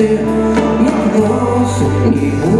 Сердце не просит, не будет.